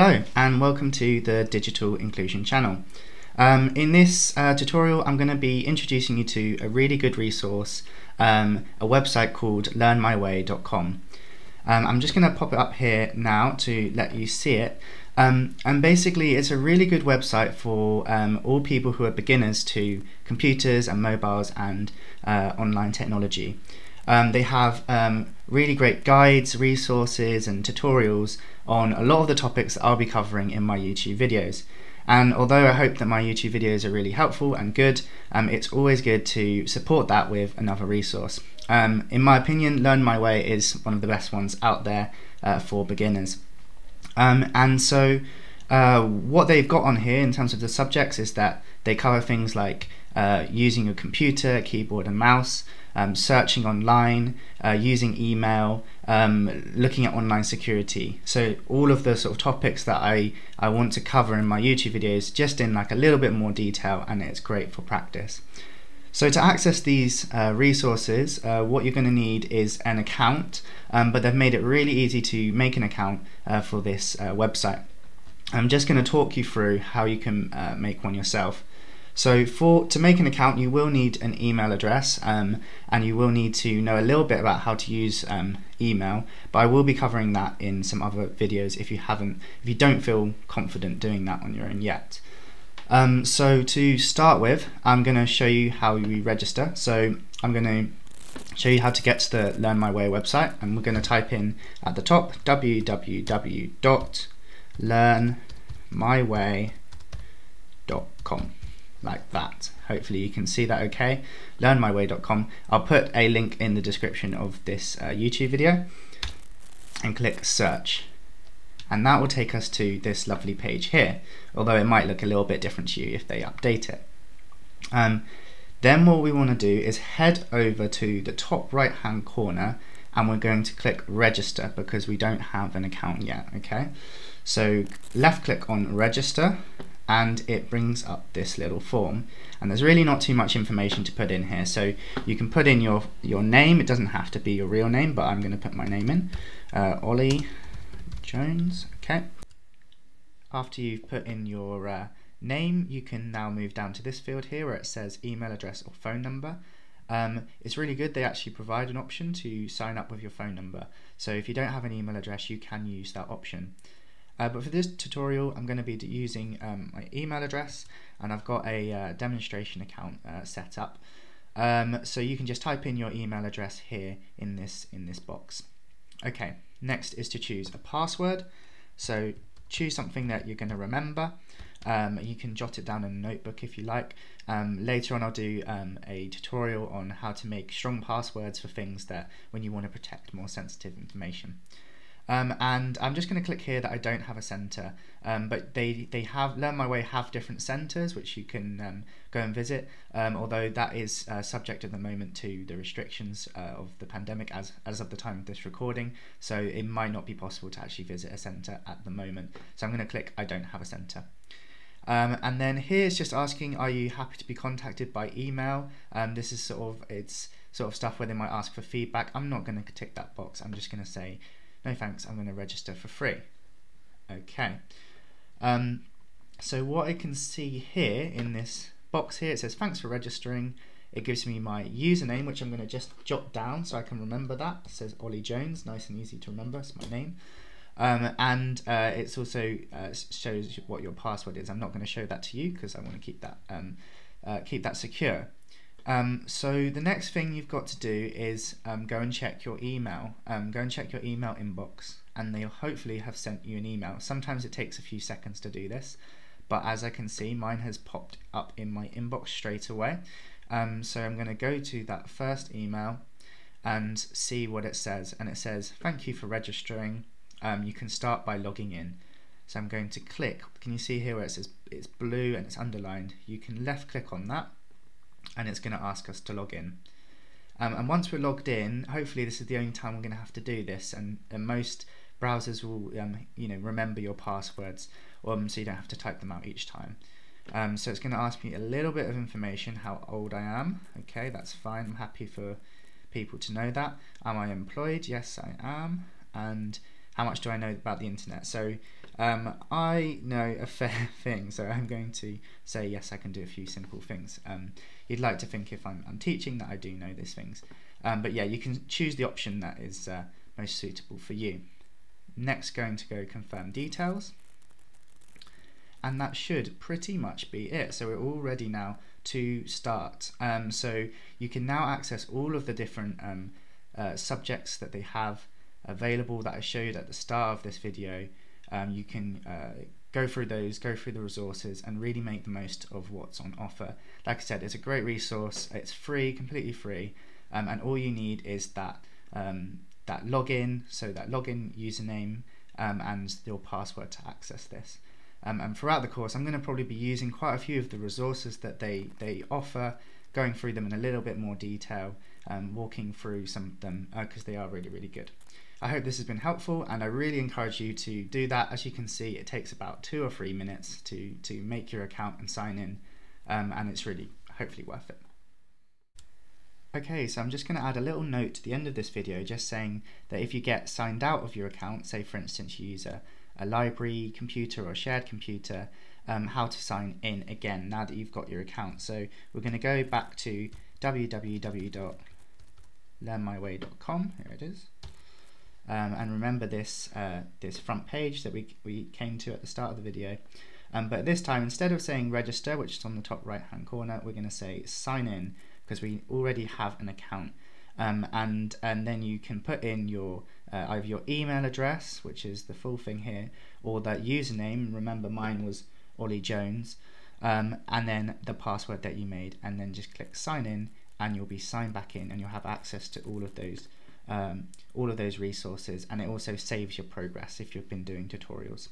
Hello and welcome to the Digital Inclusion channel. Um, in this uh, tutorial I'm going to be introducing you to a really good resource, um, a website called learnmyway.com. Um, I'm just going to pop it up here now to let you see it. Um, and basically it's a really good website for um, all people who are beginners to computers and mobiles and uh, online technology. Um, they have um, really great guides, resources, and tutorials on a lot of the topics I'll be covering in my YouTube videos. And although I hope that my YouTube videos are really helpful and good, um, it's always good to support that with another resource. Um, in my opinion, Learn My Way is one of the best ones out there uh, for beginners. Um, and so, uh, what they've got on here in terms of the subjects is that they cover things like uh, using your computer, keyboard, and mouse, um, searching online, uh, using email, um, looking at online security. So all of the sort of topics that I, I want to cover in my YouTube videos just in like a little bit more detail and it's great for practice. So to access these uh, resources, uh, what you're going to need is an account, um, but they've made it really easy to make an account uh, for this uh, website. I'm just going to talk you through how you can uh, make one yourself. So for to make an account, you will need an email address um, and you will need to know a little bit about how to use um, email. But I will be covering that in some other videos if you haven't, if you don't feel confident doing that on your own yet. Um, so to start with, I'm going to show you how we register. So I'm going to show you how to get to the Learn My Way website and we're going to type in at the top www.learnmyway.com like that. Hopefully you can see that okay. Learnmyway.com. I'll put a link in the description of this uh, YouTube video and click search. And that will take us to this lovely page here, although it might look a little bit different to you if they update it. Um, then what we want to do is head over to the top right hand corner and we're going to click register because we don't have an account yet, okay? So left click on register and it brings up this little form. And there's really not too much information to put in here. So you can put in your your name. It doesn't have to be your real name but I'm going to put my name in. Uh, Ollie Jones okay. After you've put in your uh, name you can now move down to this field here where it says email address or phone number. Um, it's really good. They actually provide an option to sign up with your phone number. So if you don't have an email address you can use that option uh, but for this tutorial, I'm going to be using um, my email address and I've got a uh, demonstration account uh, set up. Um, so you can just type in your email address here in this in this box. Okay, next is to choose a password. So choose something that you're going to remember. Um, you can jot it down in a notebook if you like. Um, later on I'll do um, a tutorial on how to make strong passwords for things that when you want to protect more sensitive information. Um, and I'm just going to click here that I don't have a center, um, but they, they have, Learn My Way have different centers which you can um, go and visit, um, although that is uh, subject at the moment to the restrictions uh, of the pandemic as, as of the time of this recording, so it might not be possible to actually visit a center at the moment. So I'm going to click I don't have a center. Um, and then here it's just asking, are you happy to be contacted by email? Um, this is sort of, it's sort of stuff where they might ask for feedback. I'm not going to tick that box. I'm just going to say, no thanks, I'm going to register for free. Okay. Um, so what I can see here in this box here, it says thanks for registering. It gives me my username, which I'm going to just jot down so I can remember that. It says Ollie Jones, nice and easy to remember, it's my name. Um, and uh, it also uh, shows what your password is. I'm not going to show that to you because I want to keep that um, uh, keep that secure. Um, so the next thing you've got to do is um, go and check your email. Um, go and check your email inbox and they'll hopefully have sent you an email. Sometimes it takes a few seconds to do this, but as I can see, mine has popped up in my inbox straight away. Um, so I'm going to go to that first email and see what it says. And it says, thank you for registering. Um, you can start by logging in. So I'm going to click, can you see here where it says it's blue and it's underlined? You can left click on that and it's going to ask us to log in. Um, and once we're logged in, hopefully this is the only time we're going to have to do this, and, and most browsers will um, you know remember your passwords, um, so you don't have to type them out each time. Um, so it's going to ask me a little bit of information, how old I am. Okay, that's fine. I'm happy for people to know that. Am I employed? Yes, I am. And how much do I know about the internet? So Um, I know a fair thing, so I'm going to say yes, I can do a few simple things. Um, you'd like to think if I'm, I'm, teaching that I do know these things. Um, but yeah, you can choose the option that is uh, most suitable for you. Next, going to go confirm details. And that should pretty much be it. So we're all ready now to start. Um, so you can now access all of the different um, uh, subjects that they have available that I showed at the start of this video um, you can uh, go through those, go through the resources, and really make the most of what's on offer. Like I said, it's a great resource. It's free, completely free, um, and all you need is that um, that login, so that login username um, and your password to access this. Um, and throughout the course, I'm going to probably be using quite a few of the resources that they they offer, going through them in a little bit more detail, um, walking through some of them because uh, they are really really good. I hope this has been helpful and I really encourage you to do that. As you can see, it takes about two or three minutes to, to make your account and sign in um, and it's really hopefully worth it. Okay, so I'm just going to add a little note to the end of this video just saying that if you get signed out of your account, say for instance you use a, a library computer or shared computer, um, how to sign in again now that you've got your account. So we're going to go back to www.learnmyway.com, here it is, um, and remember this uh, this front page that we, we came to at the start of the video. Um, but this time, instead of saying register, which is on the top right hand corner, we're going to say sign in because we already have an account. Um, and and then you can put in your uh, either your email address, which is the full thing here, or that username. Remember, mine was Ollie Jones, um, and then the password that you made, and then just click sign in, and you'll be signed back in, and you'll have access to all of those um, all of those resources and it also saves your progress if you've been doing tutorials.